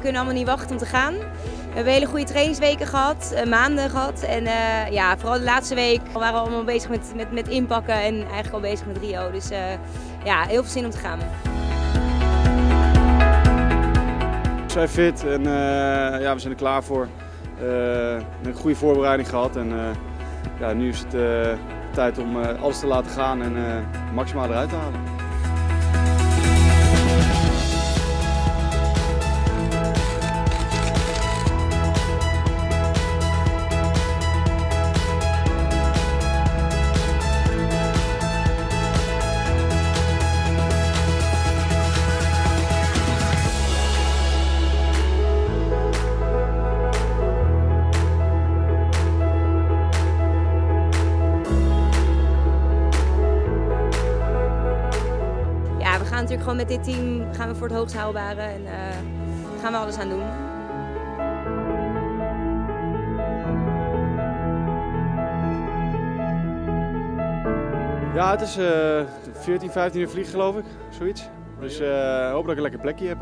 kunnen allemaal niet wachten om te gaan. We hebben hele goede trainingsweken gehad, eh, maanden gehad. En eh, ja, vooral de laatste week waren we allemaal bezig met, met, met inpakken en eigenlijk al bezig met Rio. Dus ja, heel veel zin om te gaan. We zijn fit en ja, we zijn er klaar voor. een goede voorbereiding gehad en ja, nu is het tijd om alles te laten gaan en maximaal eruit te halen. Gaan natuurlijk gewoon met dit team gaan we voor het hoogst haalbare en uh, gaan we alles aan doen. Ja, het is uh, 14, 15 uur vliegen geloof ik, zoiets. Dus uh, hoop dat ik een lekker plekje heb.